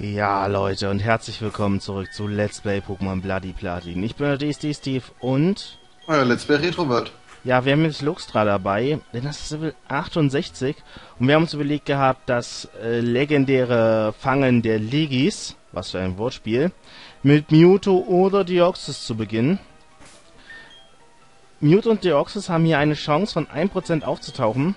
Ja, Leute, und herzlich willkommen zurück zu Let's Play Pokémon Bloody Platin. Ich bin der DSD Steve und... Euer Let's Play Retrovert. Ja, wir haben jetzt Luxtra dabei, denn das ist Level 68. Und wir haben uns überlegt gehabt, das äh, legendäre Fangen der Legis, was für ein Wortspiel, mit Mewtwo oder Deoxys zu beginnen. Mewtwo und Deoxys haben hier eine Chance von 1% aufzutauchen.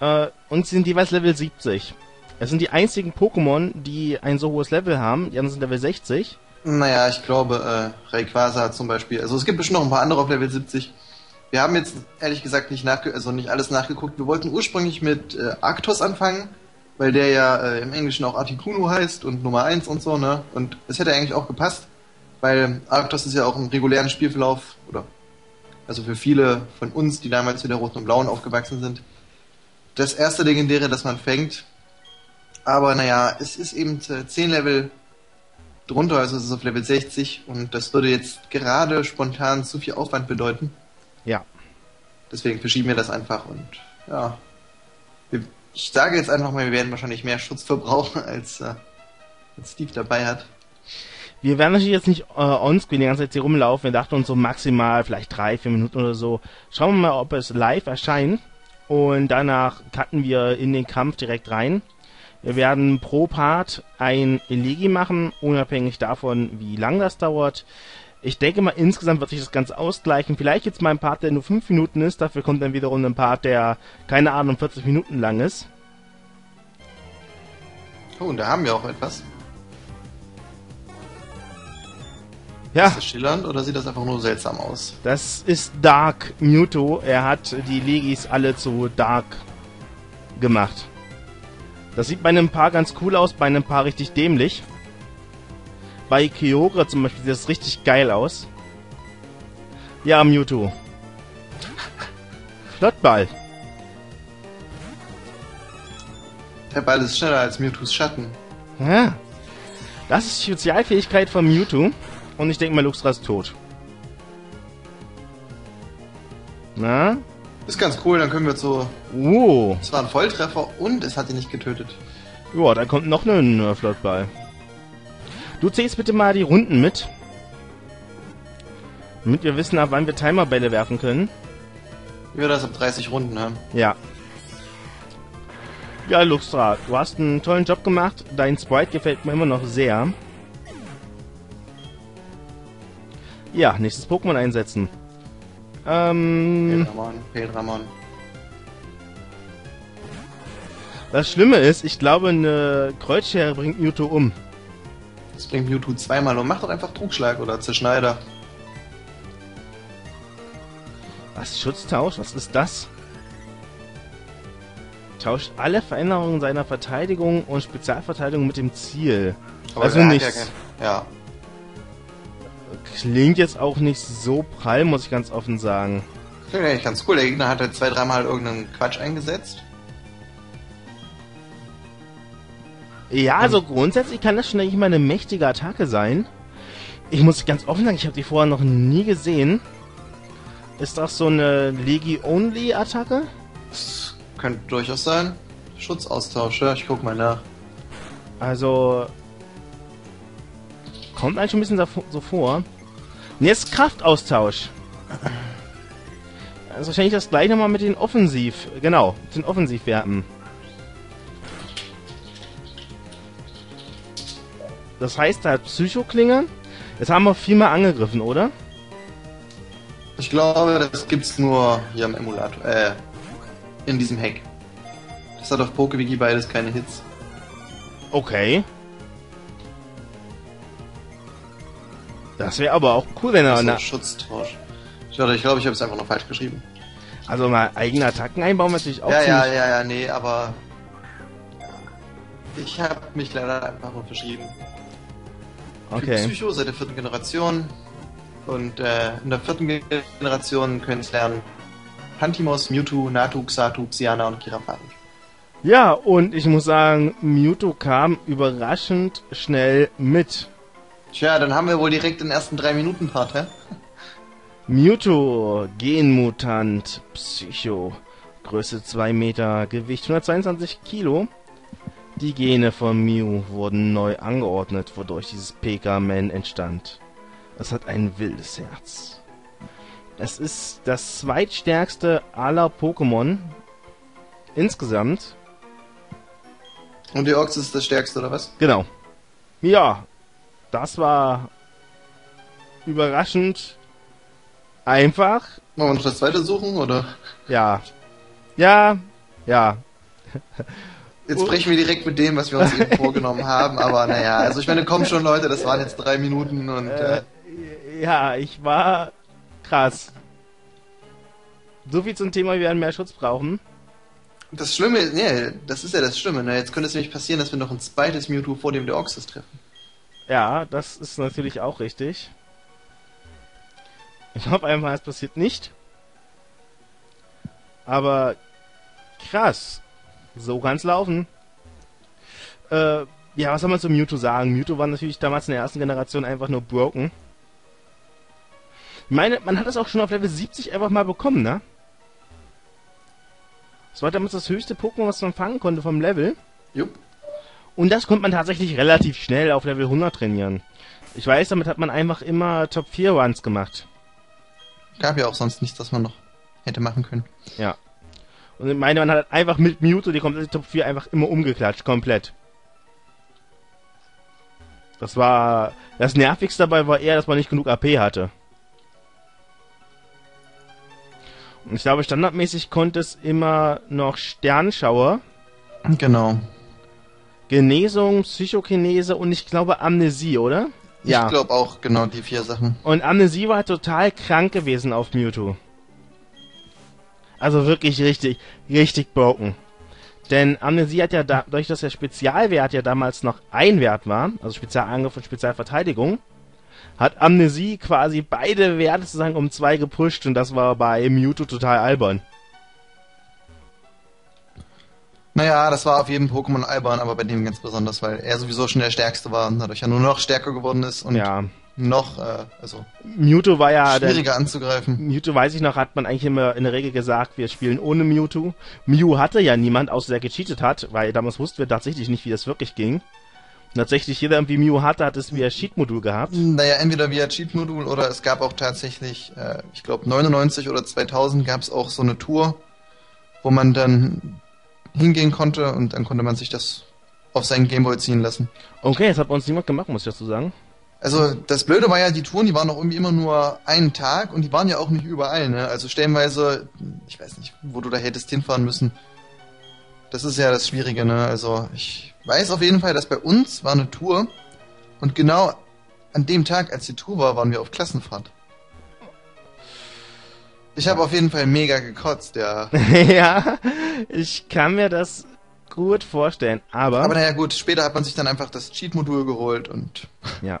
Äh, und sind jeweils Level 70. Es sind die einzigen Pokémon, die ein so hohes Level haben. Die anderen sind Level 60. Naja, ich glaube, äh, Rayquaza zum Beispiel. Also es gibt bestimmt noch ein paar andere auf Level 70. Wir haben jetzt ehrlich gesagt nicht nachge also nicht alles nachgeguckt. Wir wollten ursprünglich mit äh, Arctos anfangen, weil der ja äh, im Englischen auch Articuno heißt und Nummer 1 und so, ne? Und es hätte eigentlich auch gepasst, weil Arctos ist ja auch im regulären Spielverlauf, oder also für viele von uns, die damals mit der Roten und Blauen aufgewachsen sind, das erste Legendäre, das man fängt. Aber naja, es ist eben äh, 10 Level drunter, also es ist auf Level 60 und das würde jetzt gerade spontan zu viel Aufwand bedeuten. Ja. Deswegen verschieben wir das einfach und ja. Ich sage jetzt einfach mal, wir werden wahrscheinlich mehr Schutz verbrauchen, als, äh, als Steve dabei hat. Wir werden natürlich jetzt nicht äh, onscreen die ganze Zeit hier rumlaufen. Wir dachten uns so maximal vielleicht drei, vier Minuten oder so. Schauen wir mal, ob es live erscheint. Und danach cutten wir in den Kampf direkt rein. Wir werden pro Part ein Elegi machen, unabhängig davon, wie lang das dauert. Ich denke mal, insgesamt wird sich das Ganze ausgleichen. Vielleicht jetzt mal ein Part, der nur 5 Minuten ist. Dafür kommt dann wiederum ein Part, der, keine Ahnung, 40 Minuten lang ist. Oh, und da haben wir auch etwas. Ja, Ist das schillernd oder sieht das einfach nur seltsam aus? das ist Dark Mewtwo. Er hat die Legis alle zu Dark gemacht. Das sieht bei einem Paar ganz cool aus, bei einem Paar richtig dämlich. Bei Kyogre zum Beispiel sieht das richtig geil aus. Ja, Mewtwo. Flottball. Der Ball ist schneller als Mewtwo's Schatten. Ja. Das ist die Spezialfähigkeit von Mewtwo. Und ich denke mal, Luxra ist tot. Na? Ist ganz cool, dann können wir zu. Oh. Es war ein Volltreffer und es hat ihn nicht getötet. Ja, da kommt noch ein äh, Flottball. Du zählst bitte mal die Runden mit. Damit wir wissen, ab wann wir Timerbälle werfen können. Wie wir das ab 30 Runden haben. Ja. Ja, Luxra, du hast einen tollen Job gemacht. Dein Sprite gefällt mir immer noch sehr. Ja, nächstes Pokémon einsetzen. Ähm, Pedramon, Pedramon. das Schlimme ist, ich glaube, eine Kreuzschere bringt Mewtwo um. Das bringt Mewtwo zweimal und macht doch einfach Trugschlag oder Zerschneider. Was? Schutztausch? Was ist das? Tauscht alle Veränderungen seiner Verteidigung und Spezialverteidigung mit dem Ziel. also der hat nichts. Ja, ja, Klingt jetzt auch nicht so prall, muss ich ganz offen sagen. klingt eigentlich ganz cool. Der Gegner hat halt zwei, dreimal irgendeinen Quatsch eingesetzt. Ja, also grundsätzlich kann das schon eigentlich mal eine mächtige Attacke sein. Ich muss ganz offen sagen, ich habe die vorher noch nie gesehen. Ist das so eine Legi-Only-Attacke? Das könnte durchaus sein. Schutzaustausch, ja, ich guck mal nach. Also. Kommt eigentlich schon ein bisschen so vor. Und jetzt Kraftaustausch. Also wahrscheinlich das gleiche nochmal mit den Offensiv. Genau, mit den Offensivwerten. Das heißt, da hat Psychoklinge. Jetzt haben wir viermal angegriffen, oder? Ich glaube, das gibt's nur hier am Emulator, äh, in diesem Hack. Das hat auf PokeWiki beides keine Hits. Okay. Das wäre aber auch cool, wenn er... Also na- Schutztausch. Ich glaube, ich, glaube, ich habe es einfach nur falsch geschrieben. Also mal eigene Attacken einbauen natürlich auch Ja, ja, ja, ja, nee, aber ich habe mich leider einfach nur verschrieben. Typ Okay. Psycho seit der vierten Generation und äh, in der vierten Generation können es lernen Pantimos, Mewtwo, Natu, Xatu, Xiana und Kirafan. Ja, und ich muss sagen, Mewtwo kam überraschend schnell mit. Tja, dann haben wir wohl direkt den ersten drei Minuten Part, hä? Mewtwo, Genmutant, Psycho, Größe 2 Meter, Gewicht 122 Kilo. Die Gene von Mew wurden neu angeordnet, wodurch dieses PK-Man entstand. Es hat ein wildes Herz. Es ist das zweitstärkste aller Pokémon insgesamt. Und die Ochs ist das stärkste, oder was? Genau. Ja, das war überraschend einfach. Wollen wir noch das zweite suchen, oder? Ja. Ja, ja. Jetzt brechen wir direkt mit dem, was wir uns eben vorgenommen haben, aber naja, also ich meine, komm schon Leute, das waren jetzt drei Minuten und äh, Äh, ja, ich war krass. So viel zum Thema, wir werden mehr Schutz brauchen. das Schlimme ist, nee, das ist ja das Schlimme, ne? Jetzt könnte es nämlich passieren, dass wir noch ein zweites Mewtwo vor dem Deoxys treffen. Ja, das ist natürlich auch richtig. Ich hoffe einfach, es passiert nicht. Aber krass. So kann's laufen. Äh, ja, was soll man zu Mewtwo sagen? Mewtwo war natürlich damals in der ersten Generation einfach nur broken. Ich meine, man hat es auch schon auf Level 70 einfach mal bekommen, ne? Das war damals das höchste Pokémon, was man fangen konnte vom Level. Jupp. Und das konnte man tatsächlich relativ schnell auf Level 100 trainieren. Ich weiß, damit hat man einfach immer Top 4 Runs gemacht. Gab ja auch sonst nichts, das man noch hätte machen können. Ja. Und ich meine, man hat einfach mit Mewtwo die komplette Top 4 einfach immer umgeklatscht, komplett. Das war... Das Nervigste dabei war eher, dass man nicht genug AP hatte. Und ich glaube, standardmäßig konnte es immer noch Sternschauer, Genau. Genesung, Psychokinese und ich glaube Amnesie, oder? Ich glaube auch genau die vier Sachen. Und Amnesie war total krank gewesen auf Mewtwo. Also wirklich richtig, richtig broken. Denn Amnesie hat ja da, dadurch, dass der Spezialwert ja damals noch ein Wert war, also Spezialangriff und Spezialverteidigung, hat Amnesie quasi beide Werte sozusagen um zwei gepusht und das war bei Mewtwo total albern. Naja, das war auf jedem Pokémon albern, aber bei dem ganz besonders, weil er sowieso schon der Stärkste war und dadurch ja nur noch stärker geworden ist und ja. noch, äh, also Mewtwo war ja der, schwieriger anzugreifen. Mewtwo weiß ich noch, hat man eigentlich immer in der Regel gesagt, wir spielen ohne Mewtwo. Mew hatte ja niemand, außer der gecheatet hat, weil damals wussten wir tatsächlich nicht, wie das wirklich ging. Tatsächlich jeder irgendwie Mew hatte, hat es via Cheat-Modul gehabt. Naja, entweder via Cheat-Modul oder es gab auch tatsächlich, äh, ich glaube 99 oder 2000 gab es auch so eine Tour, wo man dann hingehen konnte und dann konnte man sich das auf seinen Gameboy ziehen lassen. Okay, das hat bei uns niemand gemacht, muss ich dazu sagen. Also das Blöde war ja, die Touren, die waren auch irgendwie immer nur einen Tag und die waren ja auch nicht überall, ne? Also stellenweise, ich weiß nicht, wo du da hättest hinfahren müssen. Das ist ja das Schwierige, ne? Also ich weiß auf jeden Fall, dass bei uns war eine Tour und genau an dem Tag, als die Tour war, waren wir auf Klassenfahrt. Ich habe auf jeden Fall mega gekotzt, ja. ja, ich kann mir das gut vorstellen, aber, Aber naja gut, später hat man sich dann einfach das Cheat-Modul geholt und ja.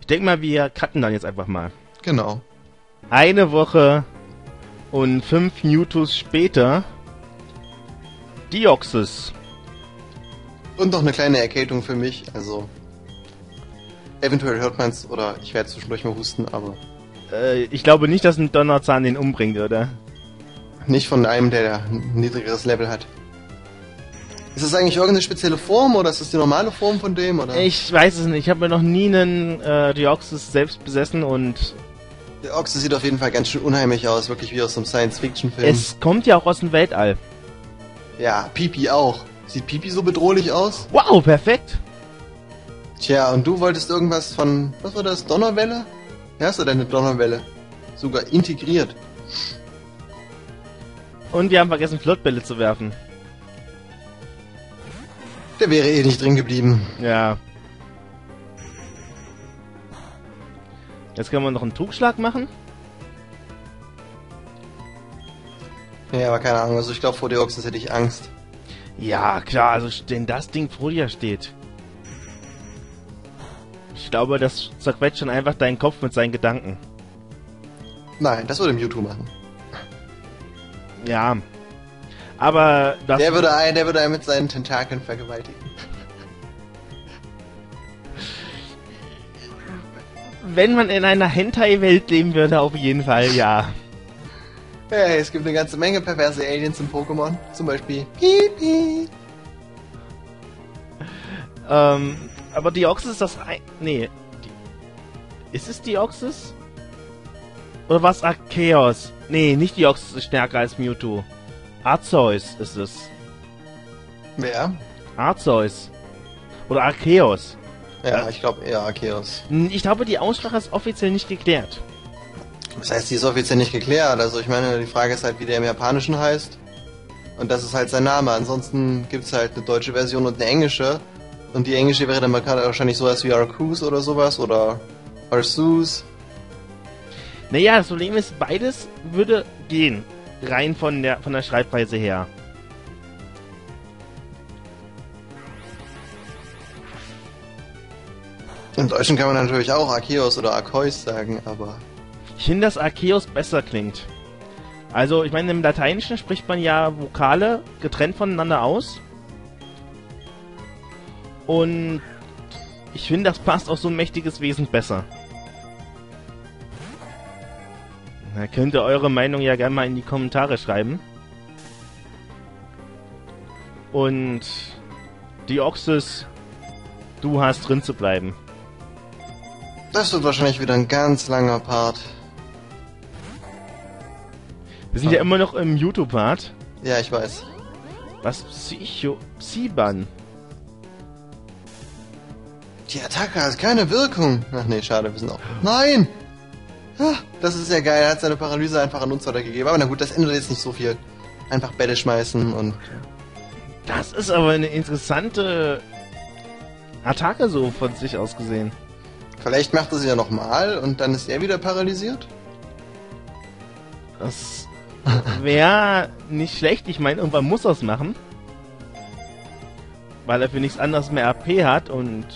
Ich denke mal, wir cutten dann jetzt einfach mal. genau. Eine Woche und fünf Mewtwo's später Deoxys. Und noch eine kleine Erkältung für mich, also eventuell hört man's oder ich werde zwischendurch mal husten, aber Äh, ich glaube nicht, dass ein Donnerzahn den umbringt, oder? nicht von einem, der ein niedrigeres Level hat. Ist das eigentlich irgendeine spezielle Form oder ist das die normale Form von dem oder? Ich weiß es nicht. Ich habe mir noch nie einen äh, Deoxys selbst besessen und Der Ochse sieht auf jeden Fall ganz schön unheimlich aus, wirklich wie aus einem Science-Fiction-Film. es kommt ja auch aus dem Weltall. Ja, Pipi auch. Sieht Pipi so bedrohlich aus? Wow, perfekt. Tja, und du wolltest irgendwas von, was war das, Donnerwelle? Ja, hast du deine Donnerwelle? Sogar integriert. Und wir haben vergessen, Flottbälle zu werfen. Der wäre eh nicht drin geblieben. Ja. Jetzt können wir noch einen Trugschlag machen. Ja, aber keine Ahnung, also ich glaube vor Deoxys hätte ich Angst. Ja, klar, also wenn das Ding vor dir steht. Ich glaube, das zerquetscht schon einfach deinen Kopf mit seinen Gedanken. Nein, das würde Mewtwo machen. Ja. Aber das Der würde einen, der würde einen mit seinen Tentakeln vergewaltigen. wenn man in einer Hentai-Welt leben würde, auf jeden Fall, ja. Hey, es gibt eine ganze Menge perverse Aliens in Pokémon. Zum Beispiel Pipi. Ähm, aber Deoxys ist das ein... Nee. Ist es Deoxys? Oder was Arceus? Nee, nicht Deoxys ist stärker als Mewtwo. Arceus ist es. Wer? Arceus. Oder Arceus. Ja, ich glaube eher Arceus. Ich glaube, die Aussprache ist offiziell nicht geklärt. Das heißt, die ist offiziell nicht geklärt. Also ich meine, die Frage ist halt, wie der im Japanischen heißt. Und das ist halt sein Name. Ansonsten gibt's halt eine deutsche Version und eine englische. Und die englische wäre dann wahrscheinlich sowas wie Arcus oder sowas oder Arceus. Naja, das Problem ist, beides würde gehen. Rein von der, von der Schreibweise her. Im Deutschen kann man natürlich auch Arceus oder Arceus sagen, aber... Ich finde, dass Arceus besser klingt. Also, ich meine, im Lateinischen spricht man ja Vokale getrennt voneinander aus. Und ich finde, das passt auf so ein mächtiges Wesen besser. Da könnt ihr eure Meinung ja gerne mal in die Kommentare schreiben. Und die Oxys, du hast drin zu bleiben. Das wird wahrscheinlich wieder ein ganz langer Part. Wir sind ja immer noch im YouTube-Part. Ja, ich weiß. Was Psycho... Psyban? Die Attacke hat keine Wirkung. Ach nee, schade, wir sind auch... Nein! Ah, Das ist ja geil, er hat seine Paralyse einfach an uns weitergegeben. Aber na gut, das ändert jetzt nicht so viel. Einfach Bälle schmeißen und... Das ist aber eine interessante Attacke so von sich aus gesehen. Vielleicht macht er sie ja nochmal und dann ist er wieder paralysiert? Das wäre nicht schlecht. Ich meine, irgendwann muss er es machen. Weil er für nichts anderes mehr AP hat und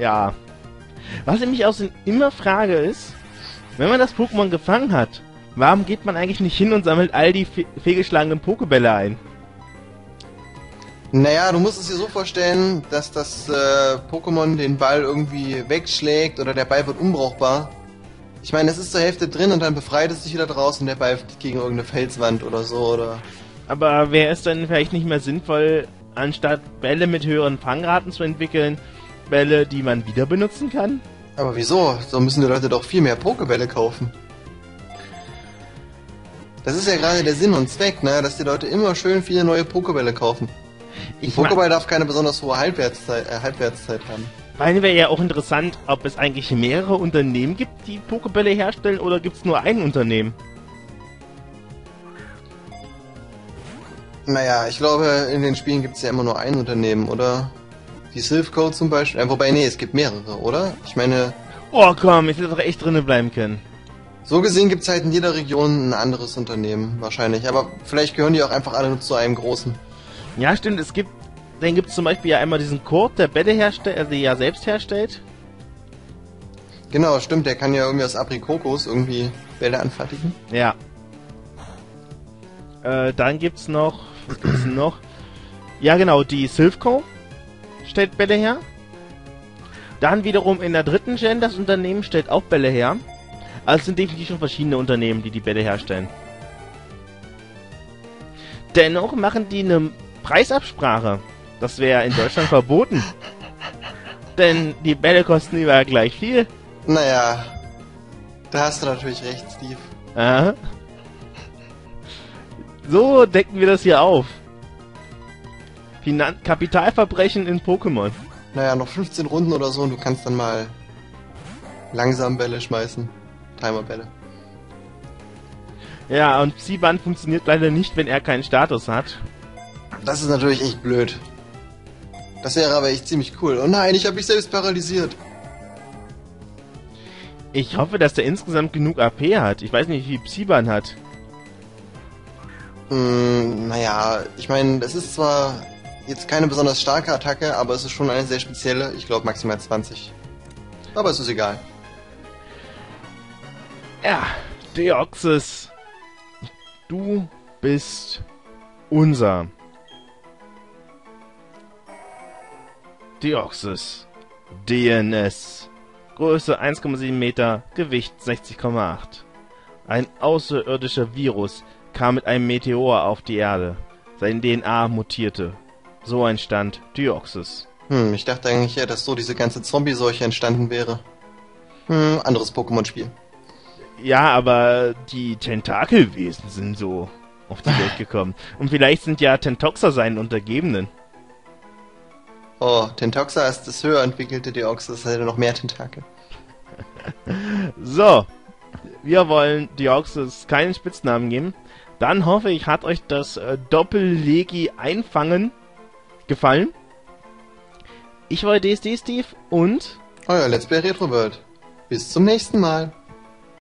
ja. Was ich mich auch immer frage ist, wenn man das Pokémon gefangen hat, warum geht man eigentlich nicht hin und sammelt all die fe fehlgeschlagenen Pokebälle ein? Naja, du musst es dir so vorstellen, dass das äh, Pokémon den Ball irgendwie wegschlägt oder der Ball wird unbrauchbar. Ich meine, es ist zur Hälfte drin und dann befreit es sich wieder draus und der Ball gegen irgendeine Felswand oder so oder. Aber wäre es dann vielleicht nicht mehr sinnvoll, anstatt Bälle mit höheren Fangraten zu entwickeln, Bälle, die man wieder benutzen kann? Aber wieso? So müssen die Leute doch viel mehr Pokebälle kaufen. Das ist ja gerade der Sinn und Zweck, ne? Dass die Leute immer schön viele neue Pokebälle kaufen. Ein Pokéball darf keine besonders hohe Halbwertszeit, äh, Halbwertszeit haben. meine, wäre ja auch interessant, ob es eigentlich mehrere Unternehmen gibt, die Pokebälle herstellen, oder gibt es nur ein Unternehmen? Naja, ich glaube, in den Spielen gibt es ja immer nur ein Unternehmen, oder? Die Silphco zum Beispiel. Äh, wobei, nee, es gibt mehrere, oder? Ich meine, Oh komm, ich hätte doch echt drinnen bleiben können. so gesehen gibt es halt in jeder Region ein anderes Unternehmen, wahrscheinlich. Aber vielleicht gehören die auch einfach alle nur zu einem großen. Ja, stimmt, es gibt. Dann gibt es zum Beispiel ja einmal diesen Kurt, der Bälle herstellt, also die ja selbst herstellt. Genau, stimmt, der kann ja irgendwie aus Aprikokos irgendwie Bälle anfertigen. Ja. Äh, dann gibt's noch. Was gibt's denn noch? Ja, genau, die Silphco stellt Bälle her. Dann wiederum in der dritten Gen das Unternehmen stellt auch Bälle her. Also es sind definitiv schon verschiedene Unternehmen, die die Bälle herstellen. Dennoch machen die eine Preisabsprache. Das wäre in Deutschland verboten. Denn die Bälle kosten überall gleich viel. Naja, da hast du natürlich recht, Steve. Aha. So decken wir das hier auf. Finan Kapitalverbrechen in Pokémon. Naja, noch 15 Runden oder so und du kannst dann mal langsam Bälle schmeißen. Timerbälle. Ja, und Psyban funktioniert leider nicht, wenn er keinen Status hat. Das ist natürlich echt blöd. Das wäre aber echt ziemlich cool. Oh nein, ich habe mich selbst paralysiert. Ich hoffe, dass der insgesamt genug AP hat. Ich weiß nicht, wie Psyban hat. Hm, naja, ich meine, das ist zwar jetzt keine besonders starke Attacke, aber es ist schon eine sehr spezielle. Ich glaube maximal 20. Aber es ist egal. Ja, Deoxys. Du bist unser. Deoxys. DNS. Größe 1,7 Meter, Gewicht 60,8. Ein außerirdischer Virus kam mit einem Meteor auf die Erde. Sein DNA mutierte. So entstand Deoxys. Hm, ich dachte eigentlich ja, dass so diese ganze Zombie-Seuche entstanden wäre. Hm, anderes Pokémon-Spiel. Ja, aber die Tentakelwesen sind so auf die Welt gekommen. Und vielleicht sind ja Tentoxer seine Untergebenen. Oh, Tentoxa ist das höher entwickelte Deoxys, das hat ja noch mehr Tentakel. So, wir wollen Deoxys keinen Spitznamen geben. Dann hoffe ich, hat euch das äh, Doppellegi einfangen gefallen. Ich war DSD Steve und Euer Let's Play Retro World. Bis zum nächsten Mal.